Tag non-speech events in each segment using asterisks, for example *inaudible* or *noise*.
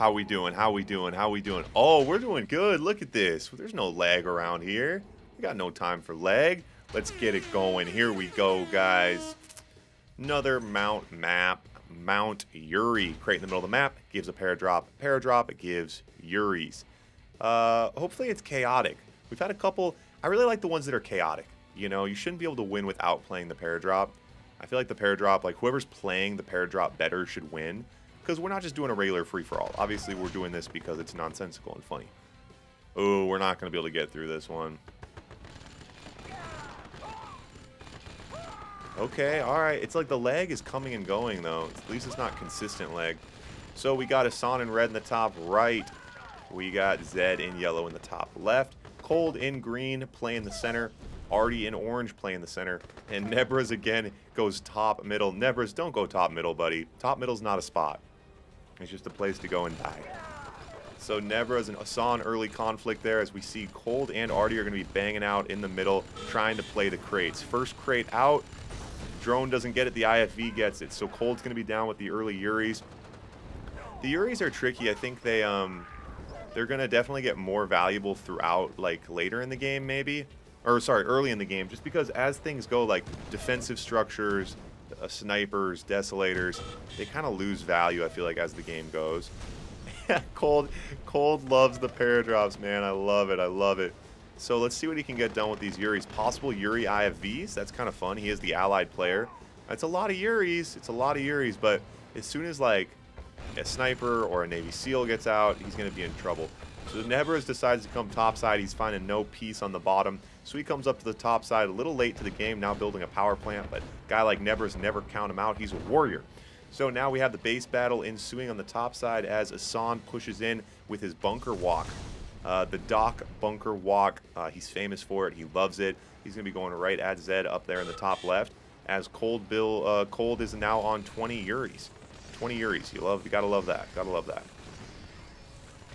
How we doing? How we doing? How we doing? Oh, we're doing good. Look at this. There's no lag around here. We got no time for lag. Let's get it going. Here we go, guys. Another mount map. Mount Yuri. Crate in the middle of the map. Gives a paradrop. Paradrop. It gives Yuris. Uh, hopefully it's chaotic. We've had a couple. I really like the ones that are chaotic. You know, you shouldn't be able to win without playing the paradrop. I feel like the paradrop, like whoever's playing the paradrop better should win. Because we're not just doing a regular free-for-all. Obviously, we're doing this because it's nonsensical and funny. Oh, we're not going to be able to get through this one. Okay, alright. It's like the lag is coming and going, though. At least it's not consistent lag. So we got a Asan in red in the top right. We got Zed in yellow in the top left. Cold in green, play in the center. Artie in orange, play in the center. And Nebras again goes top middle. Nebras, don't go top middle, buddy. Top middle's not a spot. It's just a place to go and die. So Nebras and Asan early conflict there as we see Cold and Artie are going to be banging out in the middle, trying to play the crates. First crate out. Drone doesn't get it. The IFV gets it. So Cold's going to be down with the early Yuris. The Yuris are tricky. I think they um they're going to definitely get more valuable throughout like later in the game maybe or sorry early in the game just because as things go like defensive structures uh, snipers desolators they kind of lose value i feel like as the game goes. *laughs* Cold cold loves the paradrops man. I love it. I love it. So let's see what he can get done with these yuris. Possible yuri ifvs that's kind of fun. He is the allied player. It's a lot of yuris. It's a lot of yuris but as soon as like a sniper or a Navy SEAL gets out, he's going to be in trouble. So Nebras decides to come topside. He's finding no peace on the bottom. So he comes up to the top side a little late to the game, now building a power plant. But guy like Nebras never count him out. He's a warrior. So now we have the base battle ensuing on the top side as Asan pushes in with his bunker walk. Uh, the Doc bunker walk, uh, he's famous for it. He loves it. He's going to be going right at Zed up there in the top left. As Cold Bill, uh, Cold is now on 20 Yuris. 20 Yuris. You love, you gotta love that. Gotta love that.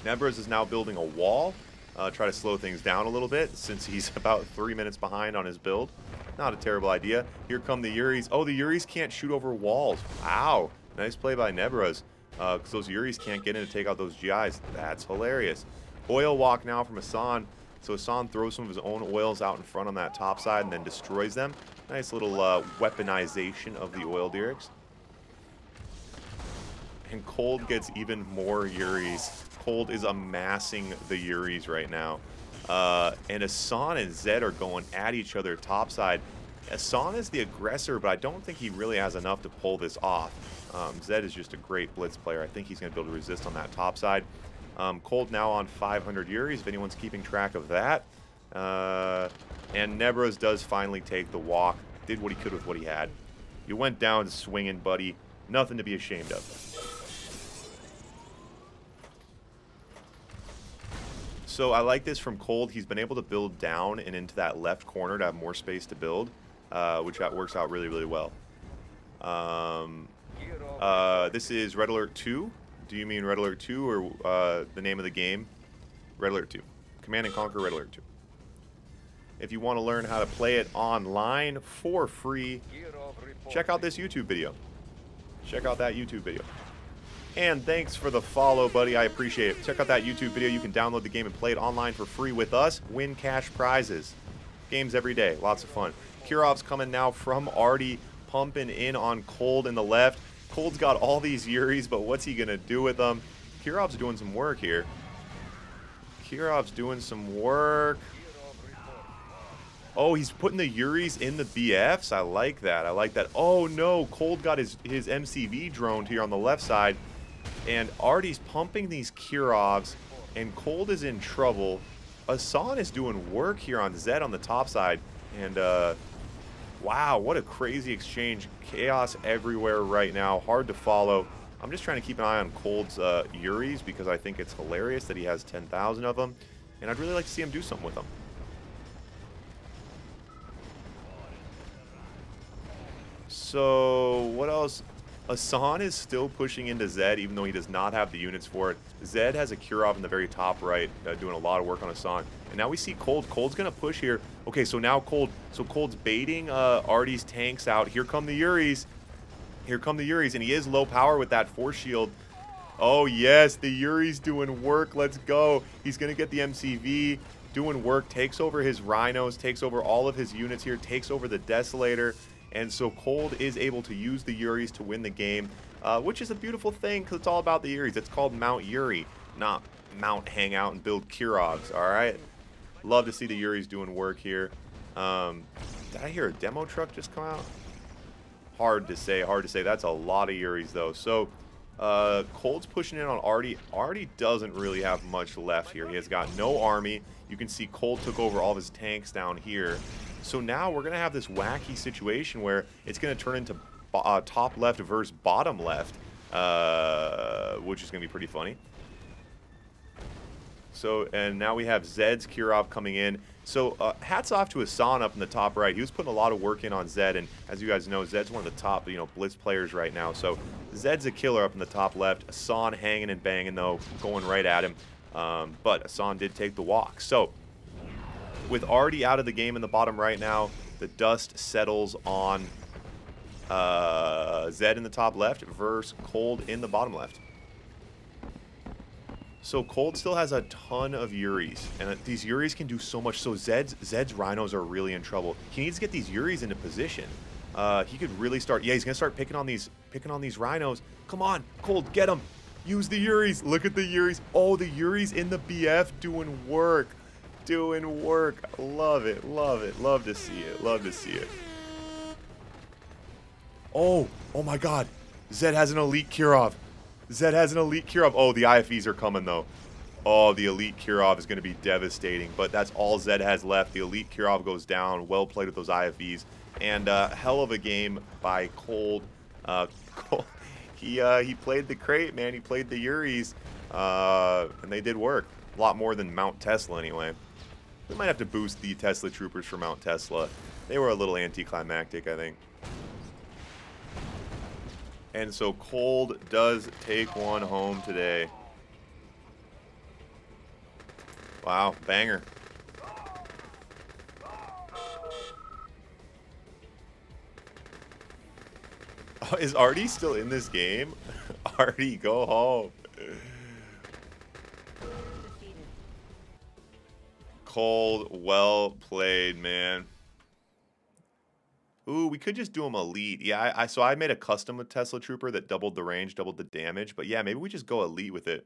Nebras is now building a wall. Uh, try to slow things down a little bit since he's *laughs* about three minutes behind on his build. Not a terrible idea. Here come the Yuris. Oh, the Yuris can't shoot over walls. Wow. Nice play by Nebras. Because uh, those Yuris can't get in to take out those GIs. That's hilarious. Oil walk now from Asan. So Asan throws some of his own oils out in front on that top side and then destroys them. Nice little uh, weaponization of the oil derricks and Cold gets even more Yuris. Cold is amassing the Yuris right now. Uh, and Asan and Zed are going at each other topside. Asan is the aggressor, but I don't think he really has enough to pull this off. Um, Zed is just a great blitz player. I think he's going to be able to resist on that top side. Um, Cold now on 500 Yuris, if anyone's keeping track of that. Uh, and Nebras does finally take the walk. Did what he could with what he had. You went down swinging, buddy. Nothing to be ashamed of. So I like this from Cold. He's been able to build down and into that left corner to have more space to build, uh, which works out really, really well. Um, uh, this is Red Alert 2. Do you mean Red Alert 2 or uh, the name of the game? Red Alert 2. Command and Conquer Red Alert 2. If you want to learn how to play it online for free, check out this YouTube video. Check out that YouTube video. And thanks for the follow, buddy. I appreciate it. Check out that YouTube video. You can download the game and play it online for free with us. Win cash prizes. Games every day. Lots of fun. Kirov's coming now from Artie, pumping in on Cold in the left. Cold's got all these Yuris, but what's he going to do with them? Kirov's doing some work here. Kirov's doing some work. Oh, he's putting the Yuris in the BFs. I like that. I like that. Oh, no. Cold got his, his MCV droned here on the left side. And Artie's pumping these Kirovs, and Cold is in trouble. Asan is doing work here on Zed on the top side. And, uh, wow, what a crazy exchange. Chaos everywhere right now. Hard to follow. I'm just trying to keep an eye on Cold's uh, Yuris because I think it's hilarious that he has 10,000 of them. And I'd really like to see him do something with them. So, what else? Asan is still pushing into Zed, even though he does not have the units for it. Zed has a Kirov in the very top right, uh, doing a lot of work on Asan. And now we see Cold. Cold's going to push here. Okay, so now Cold. So Cold's baiting uh, Artie's tanks out. Here come the Yuris. Here come the Yuris, and he is low power with that force shield. Oh, yes, the Yuri's doing work. Let's go. He's going to get the MCV, doing work, takes over his Rhinos, takes over all of his units here, takes over the Desolator. And so Cold is able to use the Yuris to win the game, uh, which is a beautiful thing because it's all about the Yuris. It's called Mount Yuri, not Mount Hangout and build Kirovs, all right? Love to see the Yuris doing work here. Um, did I hear a demo truck just come out? Hard to say, hard to say. That's a lot of Yuris, though. So, uh, Cold's pushing in on Artie. Artie doesn't really have much left here. He has got no army. You can see Cold took over all of his tanks down here. So now we're going to have this wacky situation where it's going to turn into uh, top left versus bottom left, uh, which is going to be pretty funny. So, and now we have Zed's Kirov coming in. So, uh, hats off to Hassan up in the top right. He was putting a lot of work in on Zed, and as you guys know, Zed's one of the top, you know, Blitz players right now. So, Zed's a killer up in the top left. Hassan hanging and banging, though, going right at him. Um, but Hassan did take the walk. So, with Artie out of the game in the bottom right now, the dust settles on uh, Zed in the top left versus Cold in the bottom left. So Cold still has a ton of Yuris, and these Yuris can do so much. So Zed's Zed's Rhinos are really in trouble. He needs to get these Yuris into position. Uh, he could really start. Yeah, he's gonna start picking on these picking on these Rhinos. Come on, Cold, get them. Use the Yuris. Look at the Yuris. Oh, the Yuris in the BF doing work, doing work. Love it, love it, love to see it, love to see it. Oh, oh my God, Zed has an elite Kirov. Zed has an elite Kirov. Oh, the IFVs are coming, though. Oh, the elite Kirov is going to be devastating, but that's all Zed has left. The elite Kirov goes down. Well played with those IFVs. And uh, hell of a game by Cold. Uh, *laughs* Cold he, uh, he played the crate, man. He played the Yuris, uh, and they did work. A lot more than Mount Tesla, anyway. We might have to boost the Tesla troopers for Mount Tesla. They were a little anticlimactic, I think. And so Cold does take one home today. Wow, banger. *laughs* Is Artie still in this game? *laughs* Artie, go home. *laughs* Cold, well played, man. Ooh, we could just do them elite. Yeah, I, I so I made a custom with Tesla Trooper that doubled the range, doubled the damage. But yeah, maybe we just go elite with it.